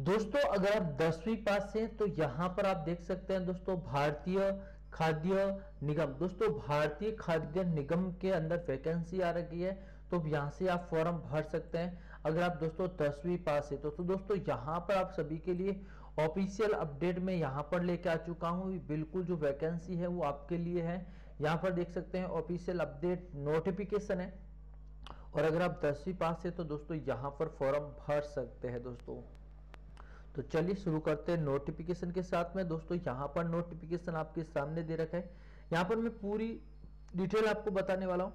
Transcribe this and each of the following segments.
दोस्तों अगर आप दसवीं पास हैं तो यहाँ पर आप देख सकते हैं दोस्तों भारतीय खाद्य निगम। दोस्तों भारतीय खाद्य निगम के अंदर वैकेंसी आ रही है तो यहाँ से आप फॉर्म भर सकते हैं। अगर आप दोस्तों दसवीं पास है तो, तो दोस्तों यहाँ पर आप सभी के लिए ऑफिशियल अपडेट में यहाँ पर लेके आ चुका हूँ। बिल्कुल जो वैकेंसी है वो आपके लिए है। यहाँ पर देख सकते हैं ऑफिशियल अपडेट नोटिफिकेशन है। और अगर आप दसवीं पास है तो दोस्तों यहाँ पर फॉर्म भर सकते हैं दोस्तों। तो चलिए शुरू करते हैं नोटिफिकेशन के साथ में। दोस्तों, यहाँ पर नोटिफिकेशन आपके सामने दे रखा है। यहाँ पर मैं पूरी डिटेल आपको बताने वाला हूँ।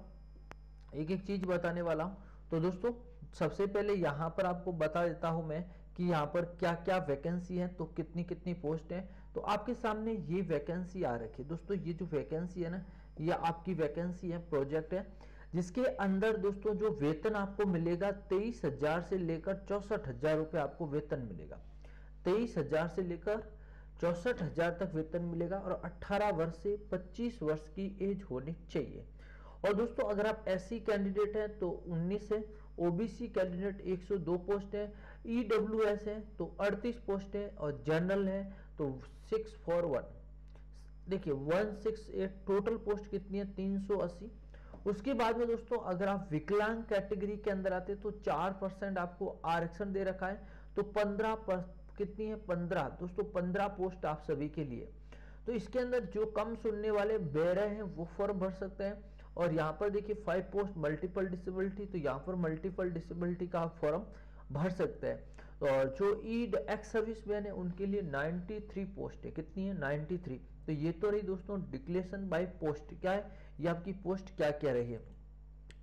एक एक चीज़ बताने वाला हूँ। तो दोस्तों, सबसे पहले यहाँ पर आपको बता देता हूँ मैं कि यहाँ पर क्या क्या वैकेंसी है तो कितनी कितनी पोस्ट है। तो आपके सामने ये वैकेंसी आ रखी है। दोस्तों, ये जो वैकेंसी है ना, ये आपकी वैकेंसी है प्रोजेक्ट है। जिसके अंदर दोस्तों, जो वेतन आपको मिलेगा, तेईस हज़ार से लेकर चौसठ हज़ार रुपए आपको वेतन मिलेगा। तेईस हज़ार से लेकर चौसठ हज़ार तक वेतन मिलेगा और 18 वर्ष से 25 वर्ष की एज होनी चाहिए। और दोस्तों, अगर आप एससी कैंडिडेट हैं तो 19 है ओबीसी कैंडिडेट 102 पोस्ट है ईडब्ल्यूएस है तो 38 पोस्ट है और जनरल है तो 641 देखिए 168 टोटल पोस्ट कितनी है? 380 उसके बाद में दोस्तों, अगर आप विकलांग कैटेगरी के अंदर आते तो चार परसेंट आपको आरक्षण दे रखा है तो पंद्रह कितनी है? पंद्रह। दोस्तों, पंद्रह पोस्ट आप सभी के लिए। तो इसके अंदर जो कम सुनने वाले बेरे हैं, वो फॉर्म भर सकते हैं। और यहाँ पर देखिए फाइव पोस्ट मल्टीपल डिसेबिलिटी तो यहाँ पर मल्टीपल डिसेबिलिटी का फॉर्म भर सकते हैं। और जो ई एक्स सर्विस मैन है, उनके लिए 93 पोस्ट है। कितनी है? 93 तो ये तो रही दोस्तों डिक्लेरेशन बाय पोस्ट क्या है? ये आपकी पोस्ट क्या क्या रही है?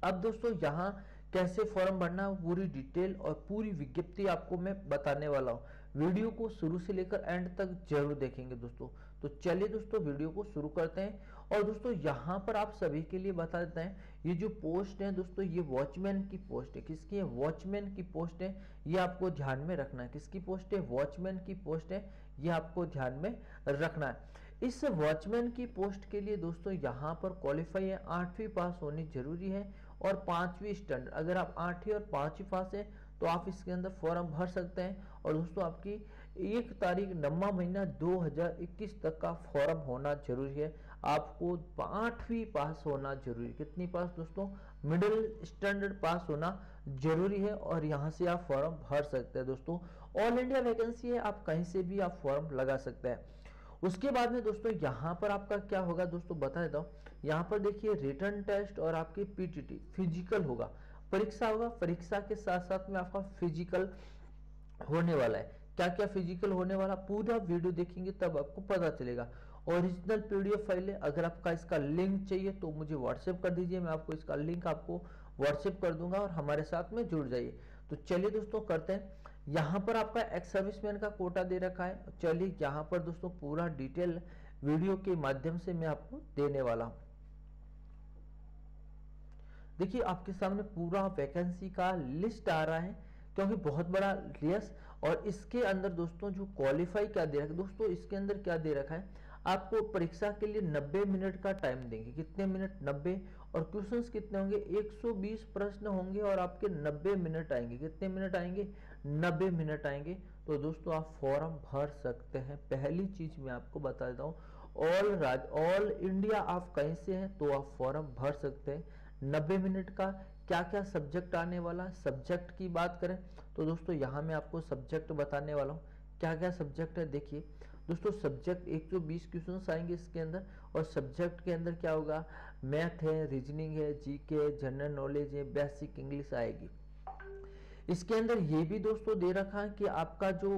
अब दोस्तों, यहाँ कैसे फॉर्म भरना पूरी डिटेल और पूरी विज्ञप्ति आपको मैं बताने वाला हूँ। वीडियो को शुरू से लेकर एंड तक ज़रूर देखेंगे दोस्तों। तो चलिए दोस्तों, वीडियो को शुरू करते हैं। और दोस्तों, यहाँ पर आप सभी के लिए बता देते हैं, ये जो पोस्ट है दोस्तों, ये वॉचमैन की पोस्ट है। किसकी है? वॉचमैन की पोस्ट है, ये आपको ध्यान में रखना है। किसकी पोस्ट है? वॉचमैन की पोस्ट है, ये आपको ध्यान में रखना है। इस वॉचमैन की पोस्ट के लिए दोस्तों, यहाँ पर क्वालिफाई है, आठवीं पास होनी ज़रूरी है, और पांचवी स्टैंडर्ड अगर आप आठवीं और पांचवी पास है तो आप इसके अंदर फॉर्म भर सकते हैं और दोस्तों आपकी एक तारीख नवा महीना 2021 तक का फॉर्म होना ज़रूरी है। आपको आठवीं पास होना ज़रूरी है। कितनी पास दोस्तों? मिडिल स्टैंडर्ड पास होना ज़रूरी है और यहाँ से आप फॉर्म भर सकते हैं दोस्तों। ऑल इंडिया वैकेंसी है, आप कहीं से भी आप फॉर्म लगा सकते हैं। उसके बाद में दोस्तों यहाँ पर आपका क्या होगा दोस्तों, बता देता हूँ। यहाँ पर देखिए रिटर्न टेस्ट और आपकी पीटीटी, फ़िज़िकल होगा। परीक्षा होगा, परीक्षा के साथ साथ में आपका फ़िज़िकल होने वाला है। क्या क्या फ़िज़िकल होने वाला, पूरा वीडियो देखेंगे, तब आपको पता चलेगा। ओरिजिनल पीडीएफ फ़ाइल है, अगर आपका इसका लिंक चाहिए तो मुझे व्हाट्सएप कर दीजिए, मैं आपको इसका लिंक आपको व्हाट्सएप कर दूँगा और हमारे साथ में जुड़ जाइए। तो चलिए दोस्तों, करते हैं। यहाँ पर आपका एक्स सर्विसमैन का कोटा दे रखा है। चलिए, यहाँ पर दोस्तों, पूरा डिटेल वीडियो के माध्यम से मैं आपको देने वाला हूँ। देखिए, आपके सामने पूरा वैकेंसी का लिस्ट आ रहा है, क्योंकि बहुत बड़ा यस और इसके अंदर दोस्तों जो क्वालिफाई क्या दे रखा है, दोस्तों इसके अंदर क्या दे रखा है? आपको परीक्षा के लिए 90 मिनट का टाइम देंगे। कितने मिनट 90 और क्वेश्चंस कितने होंगे? 120 प्रश्न होंगे और आपके 90 मिनट आएँगे। कितने मिनट आएँगे? 90 मिनट आएँगे। तो दोस्तों आप फॉर्म भर सकते हैं। पहली चीज़ मैं आपको बता देता हूँ ऑल राज ऑल इंडिया आप कहीं से हैं तो आप फॉर्म भर सकते हैं। नब्बे मिनट का क्या क्या सब्जेक्ट आने वाला सब्जेक्ट की बात करें तो दोस्तों यहाँ मैं आपको सब्जेक्ट बताने वाला हूँ। क्या क्या सब्जेक्ट है, देखिए। दोस्तों सब्जेक्ट एक सौ बीस क्वेश्चन आएँगे इसके अंदर, और सब्जेक्ट के अंदर क्या होगा? मैथ है रीजनिंग है जीके जनरल नॉलेज है बेसिक इंग्लिश आएगी। इसके अंदर ये भी दोस्तों दे रखा है कि आपका जो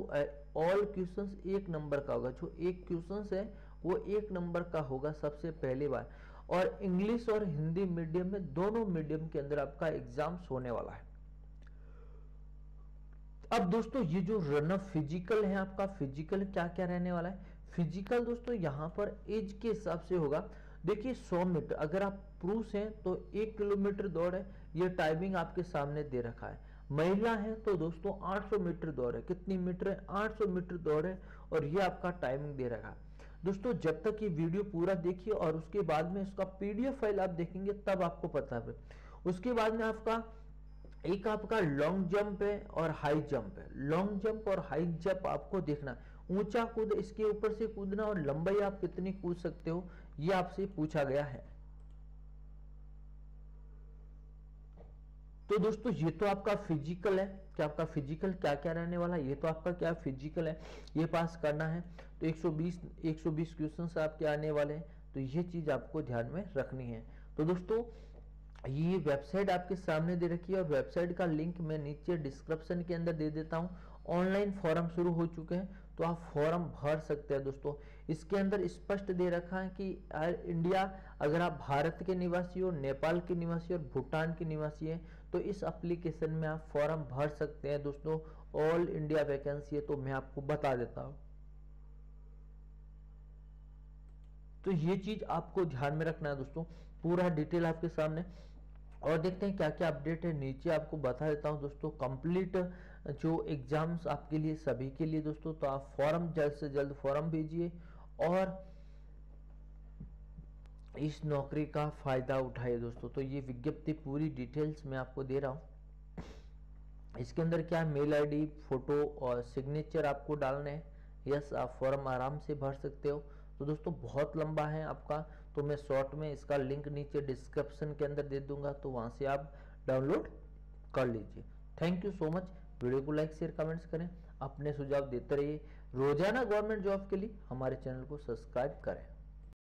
ऑल क्वेश्चंस एक नंबर का होगा। जो एक क्वेश्चंस है, वो एक नंबर का होगा सबसे पहली बार। और इंग्लिश और हिंदी मीडियम में दोनों मीडियम के अंदर आपका एग्ज़ाम्स होने वाला है। अब दोस्तों, ये जो रन फ़िज़िकल है आपका फ़िज़िकल क्या क्या रहने वाला है? फ़िज़िकल दोस्तों, यहाँ पर एज के हिसाब से होगा। देखिए 100 मीटर, अगर आप पुरुष हैं तो एक किलोमीटर दौड़ है, ये टाइमिंग आपके सामने दे रखा है। महिला है तो दोस्तों 800 मीटर दौड़ है। कितनी मीटर है? 800 मीटर दौड़ है, और ये आपका टाइमिंग दे रखा है। दोस्तों, जब तक ये वीडियो पूरा देखिए और उसके बाद में उसका पीडीएफ फ़ाइल आप देखेंगे, तब आपको पता है। उसके बाद में आपका, एक आपका लॉन्ग जंप है और हाई जंप है। लॉन्ग जंप और हाई जंप आपको देखना ऊँचा कूद, इसके ऊपर से कूदना और लंबाई आप कितनी कूद सकते हो, ये आपसे पूछा गया है। तो दोस्तों, ये तो आपका फ़िज़िकल है। कि आपका फ़िज़िकल क्या क्या रहने वाला है? ये तो आपका क्या फ़िज़िकल है? ये पास करना है। तो 120 120 क्वेश्चन आपके आने वाले हैं। तो ये चीज़ आपको ध्यान में रखनी है। तो दोस्तों, ये वेबसाइट आपके सामने दे रखी है और वेबसाइट का लिंक मैं नीचे डिस्क्रिप्शन के अंदर दे देता हूँ। ऑनलाइन फॉर्म शुरू हो चुके हैं। तो आप फॉर्म भर सकते हैं दोस्तों। इसके अंदर स्पष्ट दे रखा है कि इंडिया अगर आप भारत के निवासी हो, नेपाल के निवासी और भूटान के निवासी हैं तो इस एप्लीकेशन में आप फॉर्म भर सकते हैं दोस्तों। ऑल इंडिया वैकेंसी है तो मैं आपको बता देता हूँ। तो ये चीज़ आपको ध्यान में रखना है दोस्तों। पूरा डिटेल आपके सामने। और देखते हैं क्या क्या अपडेट है। नीचे आपको बता देता हूँ दोस्तों कंप्लीट जो एग्ज़ाम्स आपके लिए, सभी के लिए दोस्तों तो आप फॉर्म जल्द से जल्द फॉर्म भेजिए। और इस नौकरी का फ़ायदा उठाइए दोस्तों। तो ये विज्ञप्ति पूरी डिटेल्स मैं आपको दे रहा हूँ। इसके अंदर क्या मेल आईडी, फ़ोटो और सिग्नेचर आपको डालने हैं। यस, आप फॉर्म आराम से भर सकते हो। तो दोस्तों, बहुत लंबा है आपका। तो मैं शॉर्ट में इसका लिंक नीचे डिस्क्रिप्शन के अंदर दे दूँगा। तो वहाँ से आप डाउनलोड कर लीजिए। Thank you so much. Video को लाइक, शेयर, कमेंट्स करें। अपने सुझाव देते रहिए। रोज़ाना गवर्नमेंट जॉब के लिए हमारे चैनल को सब्सक्राइब करें।